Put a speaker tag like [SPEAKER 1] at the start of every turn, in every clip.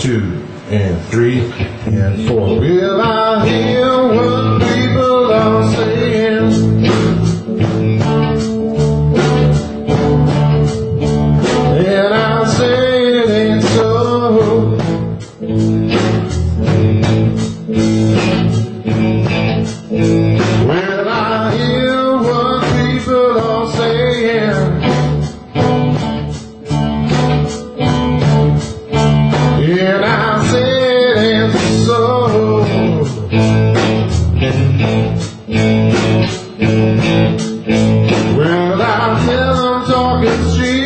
[SPEAKER 1] two, and three, and four. Will I hear what people are saying? And I said, and so. Well, I hear them talking street.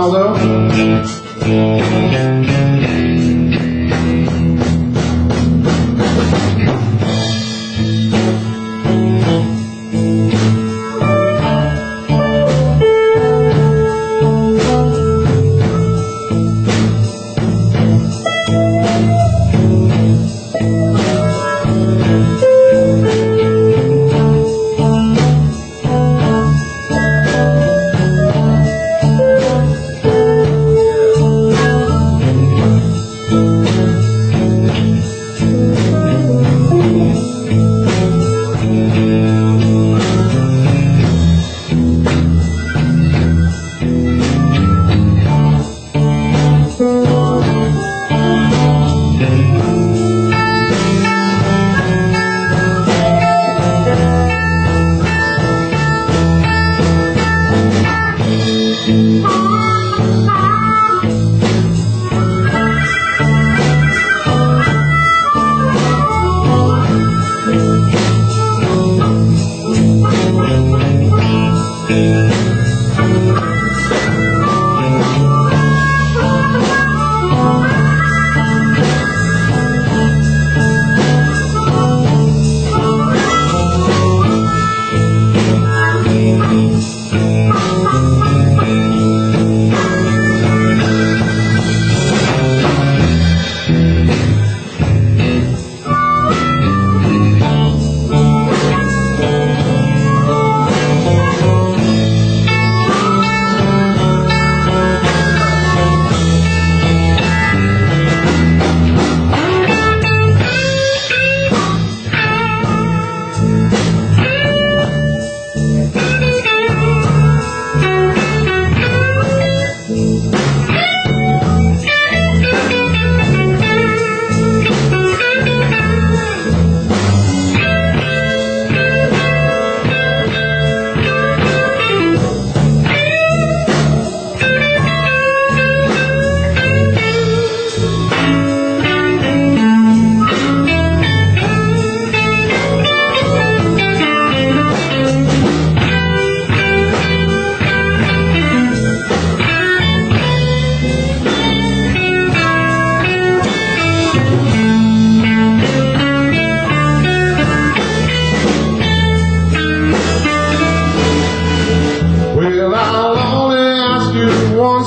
[SPEAKER 1] follow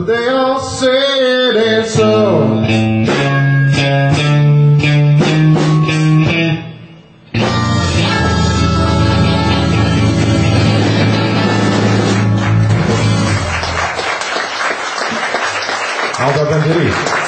[SPEAKER 1] but they all say it ain't so. Aldo Venditti.